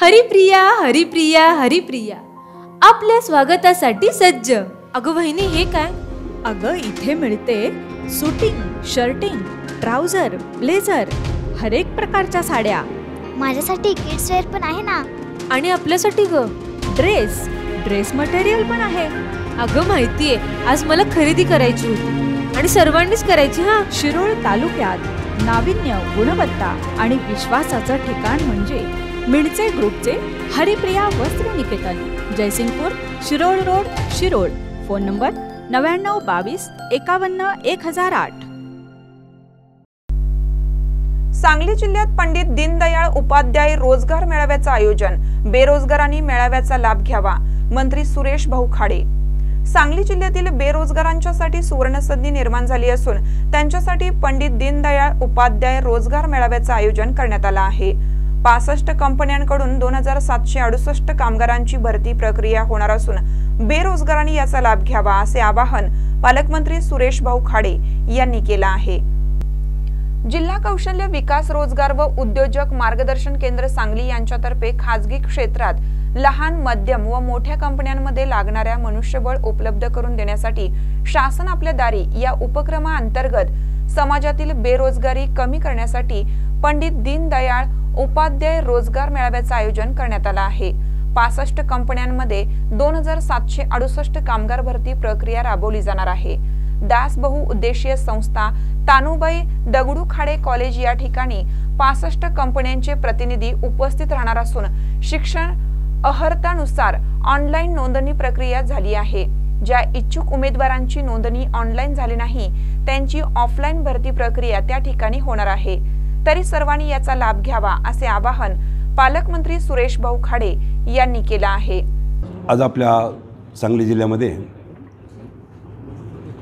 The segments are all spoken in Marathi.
हरिप्रिया हरिप्रिया हरिप्रिया. आपल्या स्वागतासाठी सज्ज. अगं वहिनी हे काय? अगं इथे मिळते सुटिंग शर्टिंग ट्राउझर ब्लेझर हरेक प्रकारच्या साड्या. माझ्यासाठी किड्स वेअर पण आहे ना? आणि आपल्यासाठी ग? ड्रेस ड्रेस मटेरियल पण आहे. अगं माहितीये आज मला खरेदी करायची होती. आणि सर्वांनीच करायची हा? शिरोळ तालुक्यात नाविन्य गुणवत्ता आणि विश्वासाचं ठिकाण म्हणजे मिणचे ग्रुपचे Haripriya Vastra Niketan Jaysingpur Shirol road Shirol. Phone number नव्याण्णव बावीस एकावन्न एक हजार आठ. सांगली जिल्ह्यात पंडित दीनदयाळ उपाध्याय रोजगार मेळाव्याचं आयोजन. बेरोजगारांनी मेळाव्याचा लाभ घ्यावा. मंत्री सुरेश भाऊ खाडे. सांगली जिल्ह्यातील बेरोजगारांच्यासाठी सुवर्णसंधी निर्माण झाली असून त्यांच्यासाठी पंडित दीनदयाळ उपाध्याय रोजगार मेळाव्याचं आयोजन करण्यात आलं आहे. पासष्ट कंपन्यांकडून दोन हजार सातशे अडुसष्ट कामगारांची भरती प्रक्रिया होणार असून बेरोजगारांनी याचा लाभ घ्यावा असे आवाहन पालकमंत्री सुरेश भाऊ खाडे यांनी केलं आहे. जिल्हा कौशल्य विकास रोजगार व उद्योजक मार्गदर्शन केंद्र सांगली यांच्यातर्फे खाजगी क्षेत्रात लहान मध्यम व मोठ्या कंपन्यांमध्ये लागणाऱ्या मनुष्यबळ उपलब्ध करून देण्यासाठी शासन आपल्या दारी या उपक्रमाअंतर्गत समाजातील बेरोजगारी कमी करण्यासाठी पंडित दीनदयाळ उपाध्याय रोजगार मेळाव्याचं आयोजन करण्यात आलं आहे. पासष्ट कंपन्यांमध्ये दोन हजार सातशे अडुसष्ट कामगार भरती प्रक्रिया राबवली जाणार आहे. दास बहुउद्देशीय संस्था तानुबाई दगडू खाडे कॉलेज या ठिकाणी पासष्ट कंपन्यांचे प्रतिनिधी उपस्थित राहणार असून शिक्षण अहर्तानुसार ऑनलाईन नोंदणी प्रक्रिया झाली आहे. ज्या इच्छुक उमेदवारांची नोंदणी ऑनलाईन झाली नाही त्यांची ऑफलाईन भरती प्रक्रिया त्या ठिकाणी होणार आहे. तरी सर्वांनी याचा लाभ घ्यावा असे आवाहन पालकमंत्री सुरेश भाऊ खाडे यांनी केलं आहे. आज आपल्या सांगली जिल्ह्यामध्ये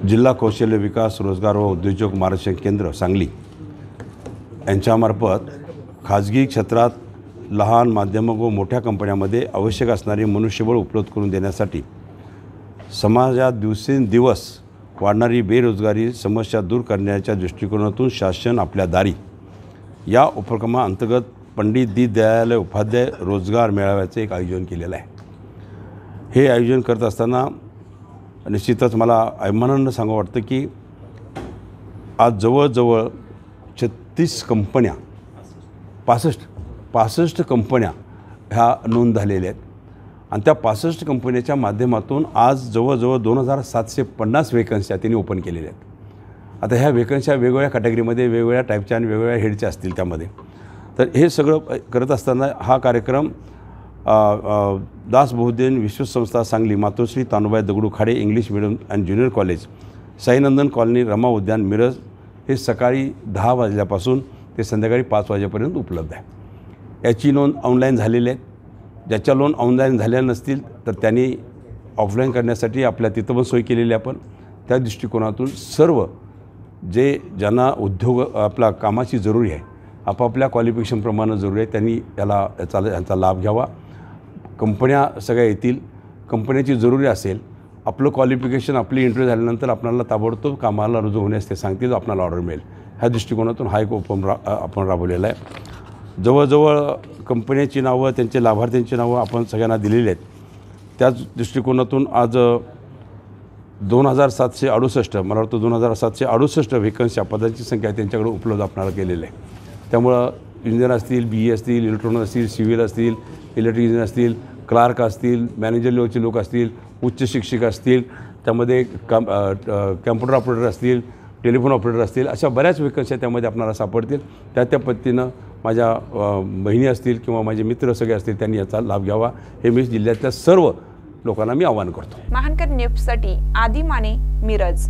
जिल्हा कौशल्य विकास रोजगार व उद्योजक मार्गदर्शन केंद्र सांगली यांच्यामार्फत खाजगी क्षेत्रात लहान माध्यमक व मोठ्या कंपन्यांमध्ये आवश्यक असणारे मनुष्यबळ उपलब्ध करून देण्यासाठी समाजात दिवसेंदिवस वाढणारी बेरोजगारी समस्या दूर करण्याच्या दृष्टिकोनातून शासन आपल्या दारी. या उपक्रमाअंतर्गत पंडित दीनदयाळ उपाध्याय रोजगार मेळाव्याचं एक आयोजन केलेलं आहे. हे आयोजन करत असताना निश्चितच मला अभिमानानं सांगावं वाटतं की आज जवळजवळ छत्तीस कंपन्या पासष्ट पासष्ट कंपन्या ह्या नोंद झालेल्या आहेत. आणि त्या पासष्ट कंपन्याच्या माध्यमातून आज जवळजवळ दोन हजार सातशे पन्नास वेकन्स्या त्यांनी ओपन केलेल्या आहेत. आता ह्या वेकन्स्या वेगवेगळ्या कॅटेगरीमध्ये वेगवेगळ्या टाईपच्या आणि वेगवेगळ्या हेडच्या असतील त्यामध्ये. तर हे सगळं करत असताना हा कार्यक्रम Das Bahauddin विश्वसंस्था Sangli Matoshri Tanubai Dagdu Khade English medium and junior college Sainandan colony Rama Udyan Miraj हे सकाळी दहा वाजल्यापासून ते संध्याकाळी पाच वाजेपर्यंत उपलब्ध आहे. याची नोंद ऑनलाईन झालेली आहे. ज्याच्या लोन ऑनलाईन झाल्या नसतील तर त्यांनी ऑफलाईन करण्यासाठी आपल्या तिथं पण सोय केलेली आपण. त्या दृष्टिकोनातून सर्व जे ज्यांना उद्योग आपला कामाची जरुरी आहे आपापल्या क्वालिफिकेशनप्रमाणे जरुरी आहे त्यांनी याला याचा यांचा लाभ घ्यावा. कंपन्या सगळ्या येतील कंपन्याची जरुरी असेल आपलं क्वालिफिकेशन आपली इंटरव्ह्यू झाल्यानंतर आपल्याला ताबडतोब कामाला रुजू होण्यास ते सांगतील आपल्याला ऑर्डर मिळेल. ह्या दृष्टिकोनातून हा एक उपक्रम रा आपण राबवलेला आहे. जवळजवळ कंपन्याची नावं त्यांचे लाभार्थ्यांची नावं आपण सगळ्यांना दिलेली आहेत. त्याच दृष्टिकोनातून आज दोन हजार सातशे अडुसष्ट मला वाटतं दोन हजार सातशे अडुसष्ट व्हेकन्स्या पदांची संख्या त्यांच्याकडे उपलब्ध आपल्याला केलेली आहे. त्यामुळं इंजिनियर असतील बी ई असतील इलेक्ट्रॉनिक असतील सिव्हिल असतील इलेक्ट्रिशियन असतील क्लार्क असतील मॅनेजर लेवलचे लोक असतील उच्च शिक्षिका असतील त्यामध्ये कम कॅम्प्युटर ऑपरेटर असतील टेलिफोन ऑपरेटर असतील अशा बऱ्याच वेकन्स्या त्यामध्ये आपणाला सापडतील. त्या त्या पद्धतीनं माझ्या बहिणी असतील किंवा माझे मित्र सगळे असतील त्यांनी याचा लाभ घ्यावा. हे मी जिल्ह्यातल्या सर्व लोकांना मी आवाहन करतो. महानकर न्यूजसाठी आदी माने मिरज.